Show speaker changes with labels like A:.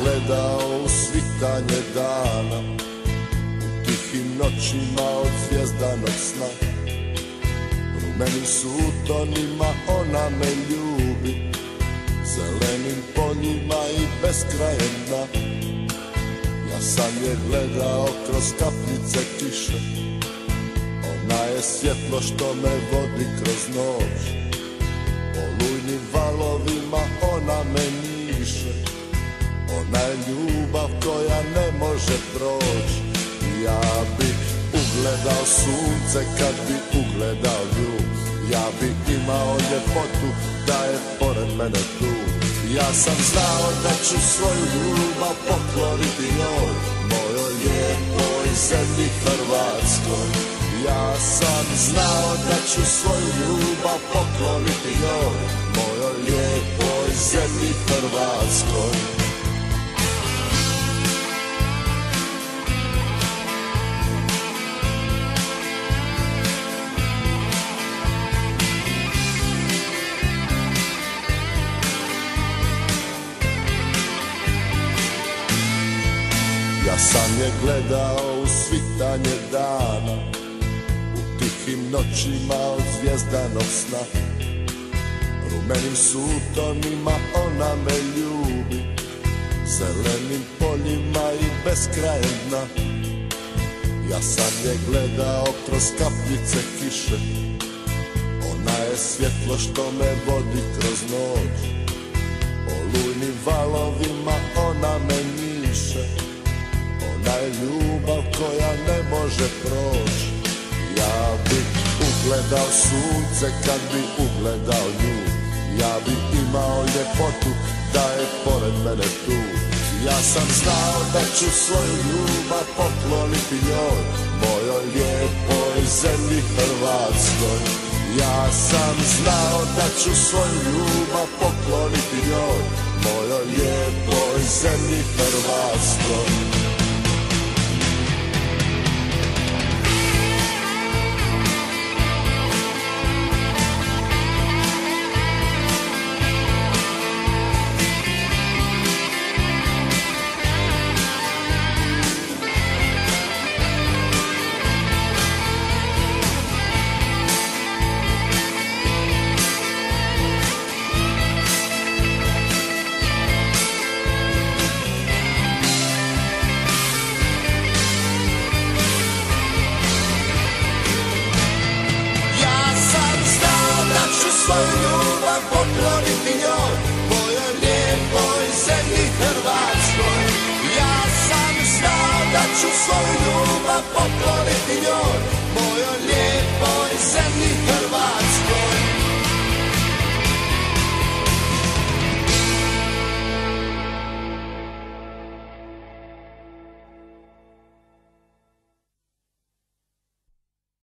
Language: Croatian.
A: gledao u svitanje dana U tihim noćima od zvijezdanog sna. Rumenim sutonima ona me ljubi Zelenim poljima i beskrajem dna. Ja sam je gledao kroz kapljice kiše Ona je svjetlo što me vodi kroz noć. Olujnim valovima ona me Ona je ljubav koja ne može proći Ja bi ugledao sunce kad bi ugledao nju Ja bi imao ljepotu da je pored mene tu. Ja sam znao da ću svoju ljubav pokloniti njoj Mojoj lijepoj zemlji Hrvatskoj. Ja sam znao da ću svoju ljubav pokloniti njoj Mojoj lijepoj zemlji Hrvatskoj sam je gledao u svitanje dana U tihim noćima od zvijezdanog sna. Rumenim sutonima ona me ljubi Zelenim poljima i beskrajem dna. Ja sam je gledao kroz kapljice kiše Ona je svjetlo što me vodi kroz koja ne može proći Ja bi ugledao sunce kad bi ugledao nju. Ja bi imao ljepotu da je pored mene tu. Ja sam znao da ću svoju ljubav pokloniti njoj Mojoj lijepoj zemlji Hrvatskoj. Ja sam znao da ću svoju ljubav pokloniti njoj Mojoj lijepoj zemlji Hrvatskoj svoju ljubav pokloniti njoj Mojoj lijepoj zemlji Hrvatskoj. Ja sam znao da ću svoju ljubav pokloniti njoj Mojoj lijepoj